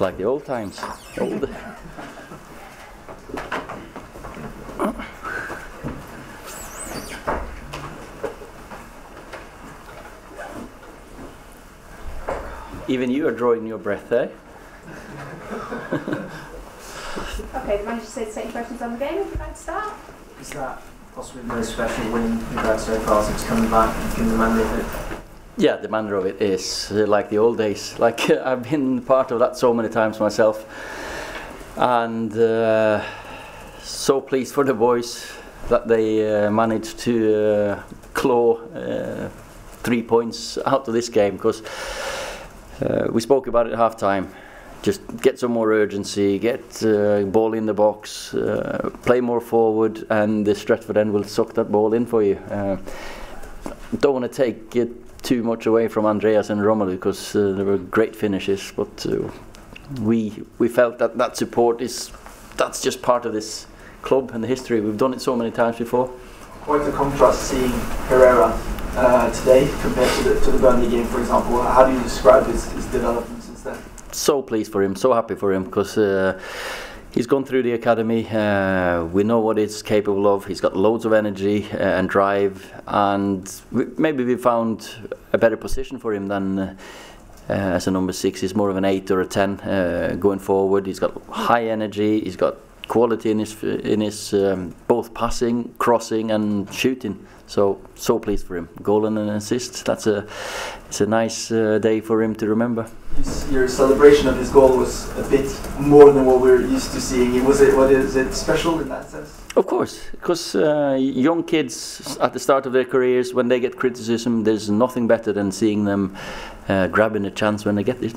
It's like the old times. Old. Even you are drawing your breath, eh? Okay, the manager says take questions on the game. If you'd like to start. Is that possibly the most special win you've had so far since coming back and being the manner of it? Yeah, the manner of it is uh, like the old days. Like I've been part of that so many times myself, and uh, so pleased for the boys that they uh, managed to uh, claw uh, three points out of this game because uh, we spoke about it at half time. Just get some more urgency, get uh, ball in the box, uh, play more forward, and the Stretford end will suck that ball in for you. Don't want to take it too much away from Andreas and Romelu because uh, they were great finishes, but uh, we we felt that that support is that's just part of this club and the history. We've done it so many times before. Quite a contrast seeing Pereira uh, today compared to the, to the Burnley game, for example. How do you describe his, his development since then? so pleased for him, so happy for him because uh, he's gone through the academy. Uh, we know what he's capable of. He's got loads of energy uh, and drive, and we, maybe we found a better position for him than. Uh, as a number six, he's more of an eight or a ten uh, going forward. He's got high energy. He's got quality in his in his um, both passing, crossing, and shooting. So so pleased for him. Goal and an assist. That's a it's a nice uh, day for him to remember. His, your celebration of his goal was a bit more than what we're used to seeing. Was it what is it special in that sense? Of course, because uh, young kids at the start of their careers, when they get criticism, there's nothing better than seeing them uh, grabbing a chance when they get it.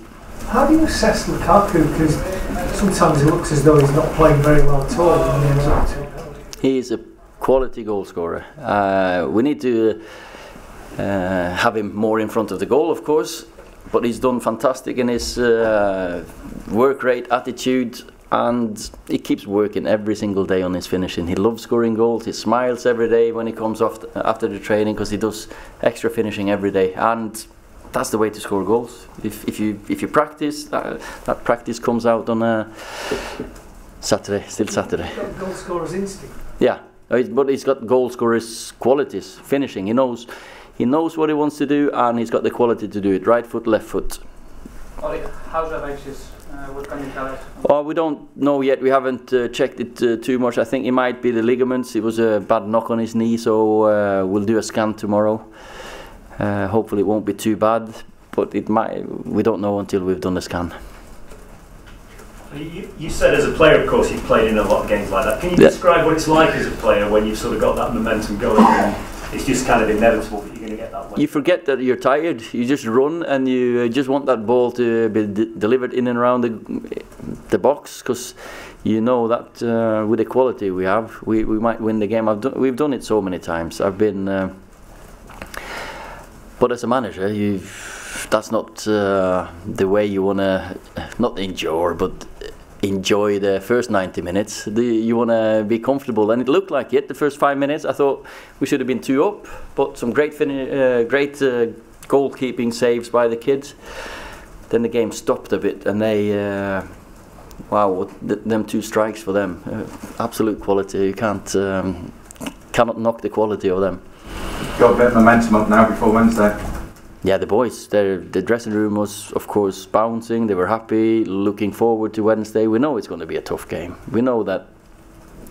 How do you assess Lukaku? Because sometimes it looks as though he's not playing very well at all. And he ends up to- is a quality goal scorer. Uh, we need to uh, have him more in front of the goal, of course, but he's done fantastic in his uh, work rate, attitude, and he keeps working every single day on his finishing. He loves scoring goals. He smiles every day when he comes off after the training because he does extra finishing every day, and that's the way to score goals. If, if you if you practice, that, that practice comes out on a Saturday, still Saturday. Goal scorer's instinct. Yeah, uh, but he's got goal scorer's qualities, finishing. He knows, he knows what he wants to do, and he's got the quality to do it. Right foot, left foot. Ole, how's Alexis? Uh, what can you tell us? Oh, we don't know yet. We haven't uh, checked it uh, too much. I think it might be the ligaments. It was a bad knock on his knee, so uh, we'll do a scan tomorrow. Uh, hopefully, it won't be too bad, but it might. We don't know until we've done the scan. You, you said as a player, of course, you've played in a lot of games like that. Can you Yeah. describe what it's like as a player when you've sort of got that momentum going and it's just kind of inevitable that you're going to get that way? You forget that you're tired. You just run and you uh, just want that ball to be d- delivered in and around the, the box because you know that uh, with the quality we have, we, we might win the game. I've done, we've done it so many times. I've been, uh, but as a manager, you that's not uh, the way you want to not endure, but enjoy the first 90 minutes. The, you want to be comfortable, and it looked like it. The first five minutes, I thought we should have been two up, but some great, uh, great uh, goalkeeping saves by the kids. Then the game stopped a bit, and they, uh, wow, th- them two strikes for them, uh, absolute quality. You can't, um, cannot knock the quality of them. Got a bit of momentum up now before Wednesday. Yeah, the boys, the dressing room was, of course, bouncing. They were happy, looking forward to Wednesday. We know it's going to be a tough game. We know that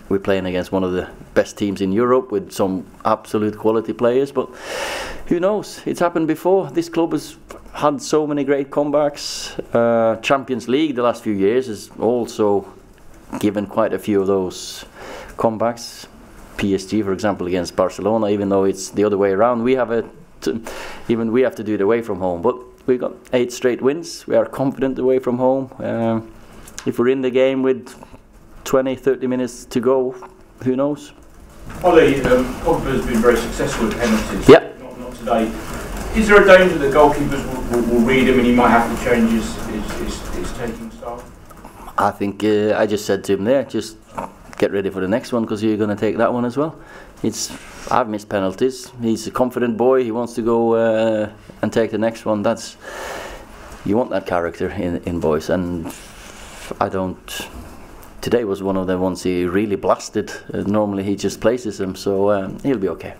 we're playing against one of the best teams in Europe with some absolute quality players. But who knows? It's happened before. This club has had so many great comebacks. Uh, Champions League the last few years has also given quite a few of those comebacks. PSG, for example, against Barcelona, even though it's the other way around, we have a even we have to do it away from home. But we got eight straight wins. We are confident away from home. Um, if we're in the game with 20, 30 minutes to go, who knows? Ole, um, Pogba's been very successful with penalties. Yeah. Not, not today. Is there a danger that goalkeepers will, will, will read him and he might have to change his, his, his, his taking style? I think uh, I just said to him there, just get ready for the next one because you're going to take that one as well. It's I've missed penalties. He's a confident boy. He wants to go uh, and take the next one. That's you want that character in in boys, and I don't. Today was one of the ones he really blasted. Uh, normally he just places them, so um, he'll be okay.